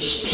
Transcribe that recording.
して。